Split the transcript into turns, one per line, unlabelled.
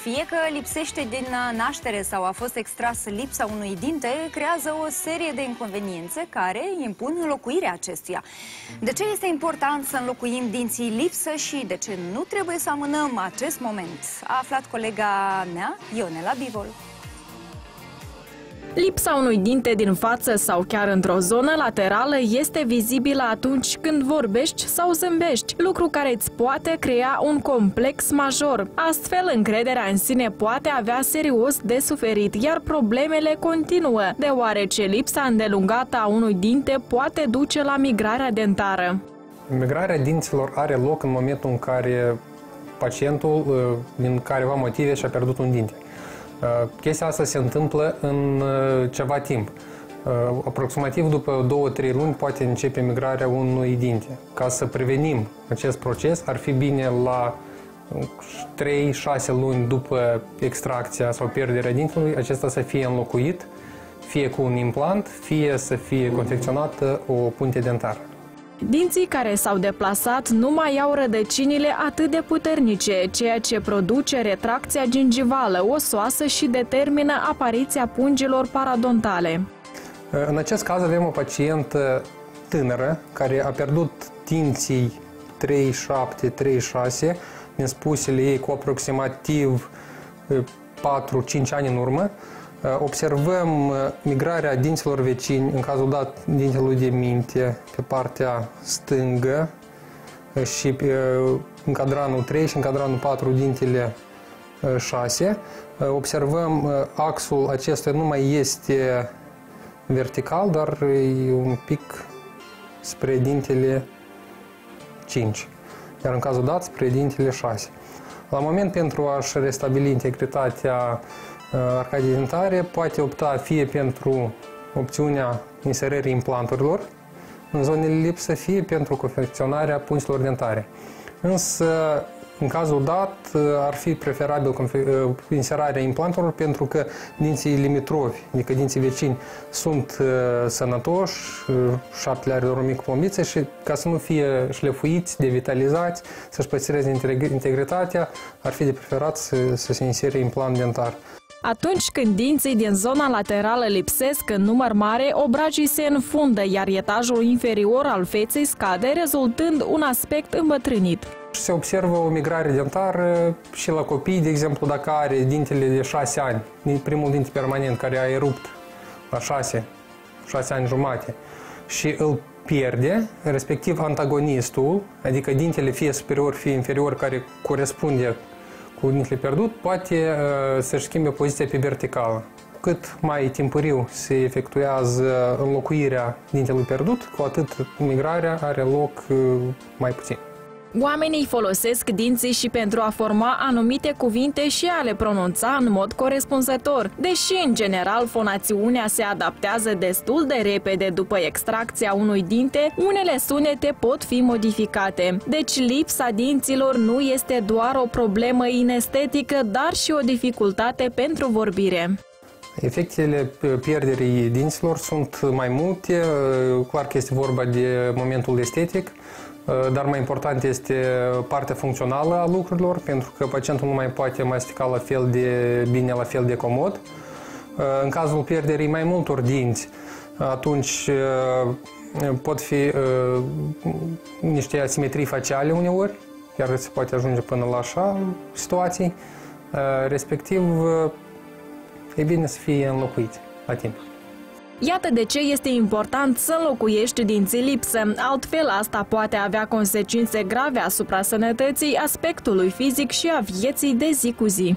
Fie că lipsește din naștere sau a fost extras lipsa unui dinte, creează o serie de inconveniențe care impun înlocuirea acestuia. De ce este important să înlocuim dinții lipsă și de ce nu trebuie să amânăm acest moment? A aflat colega mea, Ionela Bivol.
Lipsa unui dinte din față sau chiar într-o zonă laterală este vizibilă atunci când vorbești sau zâmbești, lucru care îți poate crea un complex major. Astfel, încrederea în sine poate avea serios de suferit, iar problemele continuă, deoarece lipsa îndelungată a unui dinte poate duce la migrarea dentară.
Migrarea dinților are loc în momentul în care pacientul, din careva motive, și-a pierdut un dinte. Uh, chestia asta se întâmplă în uh, ceva timp. Uh, aproximativ după 2-3 luni poate începe migrarea unui dinte. Ca să prevenim acest proces, ar fi bine la 3-6 luni după extracția sau pierderea dintelui, acesta să fie înlocuit, fie cu un implant, fie să fie confecționată o punte dentară.
Dinții care s-au deplasat nu mai au rădăcinile atât de puternice, ceea ce produce retracția gingivală osoasă și determină apariția pungilor paradontale.
În acest caz avem o pacientă tânără care a pierdut dinții 3-7-3-6 din spusele ei cu aproximativ 4-5 ani în urmă, Uh, observăm uh, migrarea dinților vecini, în cazul dat dintelui de minte, pe partea stângă uh, și în cadranul 3 și în cadranul 4 dintele 6. Observăm axul acesta nu mai este vertical, dar e un pic spre dintele 5, iar în cazul dat spre dintele 6. La moment, pentru a-și restabili integritatea Uh, arcadii dentare poate opta fie pentru opțiunea inserării implanturilor în zonele lipsă, fie pentru confecționarea punților dentare. Însă, în cazul dat, uh, ar fi preferabil uh, inserarea implanturilor pentru că dinții limitrovi, adică dinții vecini, sunt uh, sănătoși, șaptele are doar o mică plombiță și ca să nu fie șlefuiți, devitalizați, să-și păstreze integritatea, ar fi de preferat să, să se insere implant dentar.
Atunci când dinții din zona laterală lipsesc în număr mare, obrajii se înfundă, iar etajul inferior al feței scade, rezultând un aspect îmbătrânit.
Se observă o migrare dentară și la copii, de exemplu, dacă are dintele de 6 ani, primul dinte permanent care a erupt la 6, 6 ani jumate și îl pierde, respectiv antagonistul, adică dintele fie superior, fie inferior, care corespunde cu dintele pierdut, poate uh, să-și schimbe poziția pe verticală. Cât mai timpuriu se efectuează înlocuirea dintelui pierdut, cu atât migrarea are loc uh, mai puțin.
Oamenii folosesc dinții și pentru a forma anumite cuvinte și a le pronunța în mod corespunzător, deși în general fonațiunea se adaptează destul de repede după extracția unui dinte, unele sunete pot fi modificate. Deci lipsa dinților nu este doar o problemă inestetică, dar și o dificultate pentru vorbire.
Efectele pierderii dinților sunt mai multe, clar că este vorba de momentul estetic, Uh, dar mai important este partea funcțională a lucrurilor, pentru că pacientul nu mai poate mastica la fel de bine, la fel de comod. Uh, în cazul pierderii mai multor dinți, atunci uh, pot fi niște asimetrii faciale uneori, chiar se poate ajunge până la așa situații, respectiv e bine să fie înlocuiți la timp.
Iată de ce este important să înlocuiești dinții lipsă, altfel asta poate avea consecințe grave asupra sănătății, aspectului fizic și a vieții de zi cu zi.